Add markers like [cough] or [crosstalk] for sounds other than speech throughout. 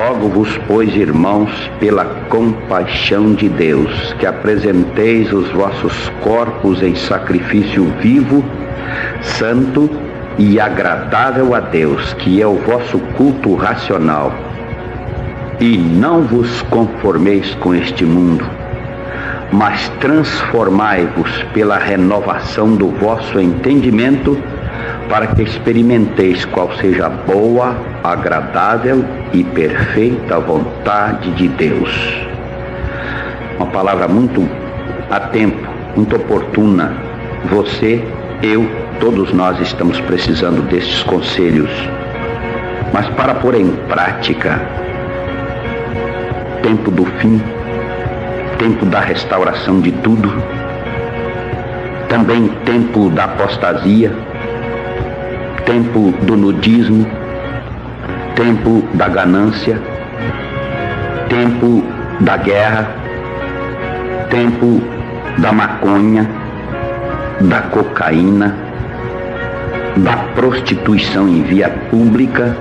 Rogo-vos, pois, irmãos, pela compaixão de Deus, que apresenteis os vossos corpos em sacrifício vivo, santo e agradável a Deus, que é o vosso culto racional. E não vos conformeis com este mundo, mas transformai-vos pela renovação do vosso entendimento, para que experimenteis qual seja a boa, agradável e perfeita vontade de Deus. Uma palavra muito a tempo, muito oportuna. Você, eu, todos nós estamos precisando desses conselhos. Mas para pôr em prática, tempo do fim, tempo da restauração de tudo, também tempo da apostasia, tempo do nudismo, tempo da ganância, tempo da guerra, tempo da maconha, da cocaína, da prostituição em via pública,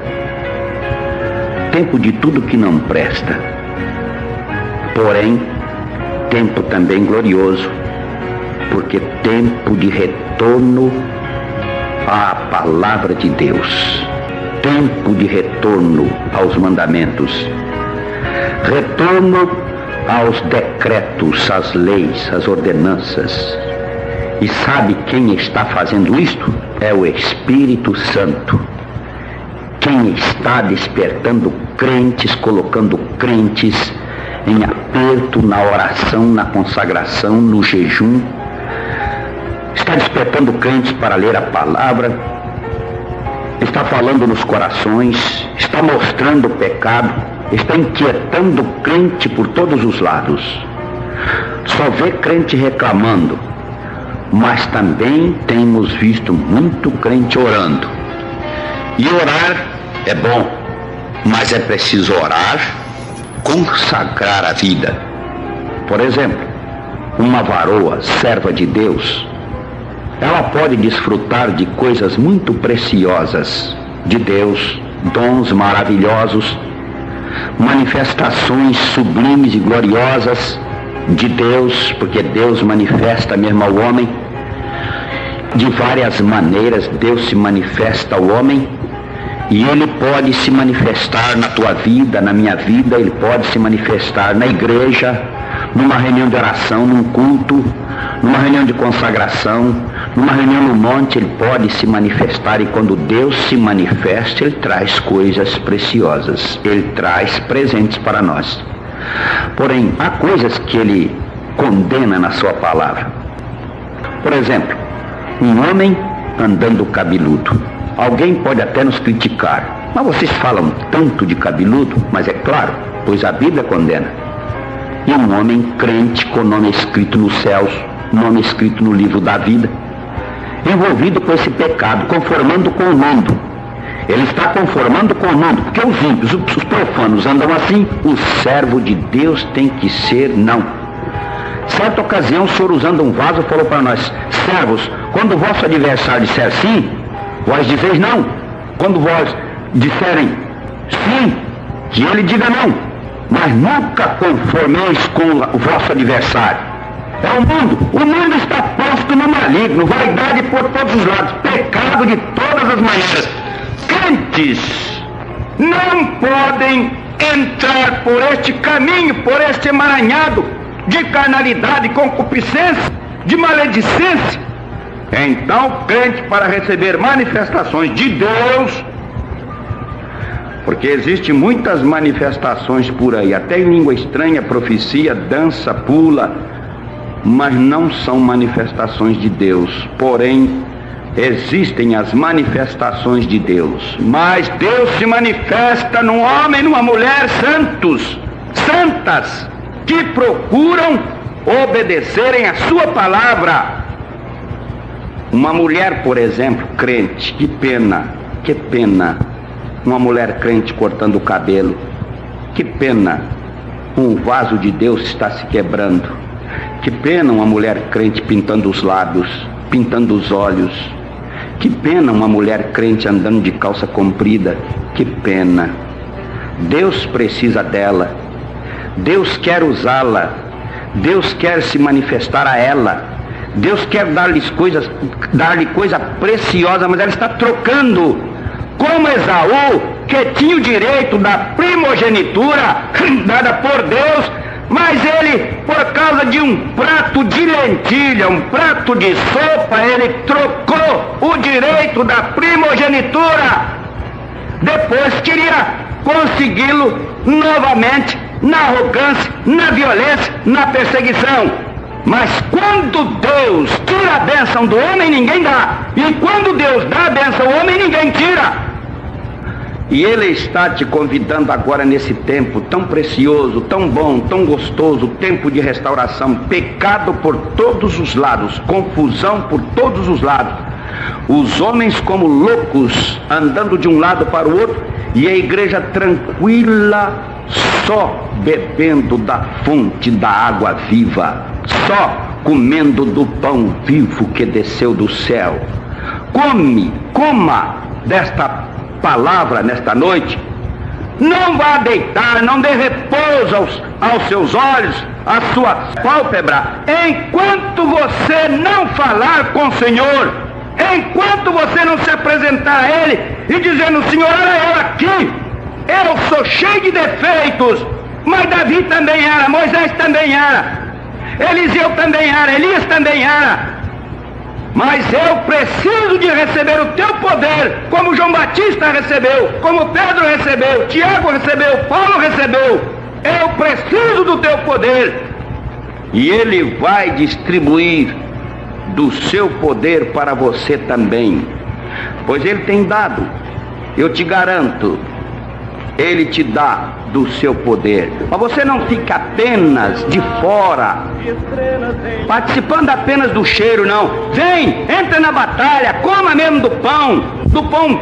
tempo de tudo que não presta. Porém, tempo também glorioso, porque tempo de retorno à palavra de Deus, tempo de retorno aos mandamentos, retorno aos decretos, às leis, às ordenanças. E sabe quem está fazendo isto? É o Espírito Santo. Quem está despertando crentes, colocando crentes em aperto na oração, na consagração, no jejum, está despertando crentes para ler a palavra, está falando nos corações, está mostrando o pecado, está inquietando o crente por todos os lados. Só vê crente reclamando, mas também temos visto muito crente orando. E orar é bom, mas é preciso orar, consagrar a vida. Por exemplo, uma varoa, serva de Deus, ela pode desfrutar de coisas muito preciosas de Deus, dons maravilhosos, manifestações sublimes e gloriosas de Deus, porque Deus manifesta mesmo ao homem. De várias maneiras Deus se manifesta ao homem e ele pode se manifestar na tua vida, na minha vida, ele pode se manifestar na igreja, numa reunião de oração, num culto, numa reunião de consagração, numa reunião no monte, ele pode se manifestar e quando Deus se manifesta, ele traz coisas preciosas, ele traz presentes para nós. Porém, há coisas que ele condena na sua palavra. Por exemplo, um homem andando cabeludo. Alguém pode até nos criticar, mas vocês falam tanto de cabeludo, mas é claro, pois a Bíblia condena. E um homem crente com nome escrito nos céus, nome escrito no livro da vida, envolvido com esse pecado, conformando com o mundo. Ele está conformando com o mundo, porque os ímpios, os profanos andam assim, o servo de Deus tem que ser não. Certa ocasião, o senhor usando um vaso falou para nós, servos, quando o vosso adversário disser sim, vós dizeis não. Quando vós disserem sim, que ele diga não. Mas nunca conformeis com o vosso adversário. É o mundo. O mundo está posto no maligno, vaidade por todos os lados, pecado de todas as maneiras. Crentes não podem entrar por este caminho, por este emaranhado de carnalidade, concupiscência, de maledicência. Então, crente para receber manifestações de Deus, porque existem muitas manifestações por aí, até em língua estranha, profecia, dança, pula, mas não são manifestações de Deus. Porém, existem as manifestações de Deus. Mas Deus se manifesta num homem, numa mulher santos, santas, que procuram obedecerem a sua palavra. Uma mulher, por exemplo, crente, que pena, que pena. Uma mulher crente cortando o cabelo. Que pena. Um vaso de Deus está se quebrando que pena uma mulher crente pintando os lábios, pintando os olhos. Que pena uma mulher crente andando de calça comprida. Que pena. Deus precisa dela. Deus quer usá-la. Deus quer se manifestar a ela. Deus quer dar-lhe coisas, dar-lhe coisa preciosa, mas ela está trocando. Como Esaú, que tinha o direito da primogenitura [laughs] dada por Deus, mas ele, por causa de um prato de lentilha, um prato de sopa, ele trocou o direito da primogenitura. Depois queria consegui-lo novamente na arrogância, na violência, na perseguição. Mas quando Deus tira a bênção do homem, ninguém dá. E quando Deus dá a bênção ao homem, ninguém tira. E Ele está te convidando agora nesse tempo tão precioso, tão bom, tão gostoso, tempo de restauração, pecado por todos os lados, confusão por todos os lados. Os homens como loucos, andando de um lado para o outro, e a igreja tranquila, só bebendo da fonte da água viva, só comendo do pão vivo que desceu do céu. Come, coma desta palavra nesta noite, não vá deitar, não dê repouso aos, aos seus olhos, à sua pálpebra, enquanto você não falar com o Senhor, enquanto você não se apresentar a Ele e dizendo, Senhor, olha eu aqui, eu sou cheio de defeitos, mas Davi também era, Moisés também era, Eliseu também era, Elias também era, mas eu preciso de receber o teu poder, como João Batista recebeu, como Pedro recebeu, Tiago recebeu, Paulo recebeu. Eu preciso do teu poder. E ele vai distribuir do seu poder para você também. Pois ele tem dado, eu te garanto, ele te dá do seu poder. Mas você não fica apenas de fora, participando apenas do cheiro, não. Vem, entra na batalha, coma mesmo do pão, do pão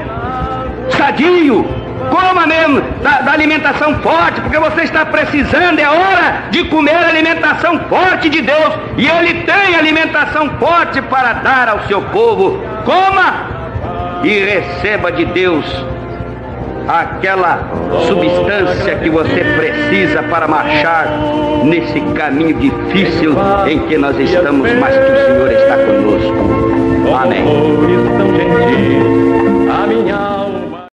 sadio, coma mesmo da, da, alimentação forte, porque você está precisando, é hora de comer a alimentação forte de Deus, e Ele tem alimentação forte para dar ao seu povo. Coma e receba de Deus aquela substância que você precisa para marchar nesse caminho difícil em que nós estamos, mas que o Senhor está conosco. Amém.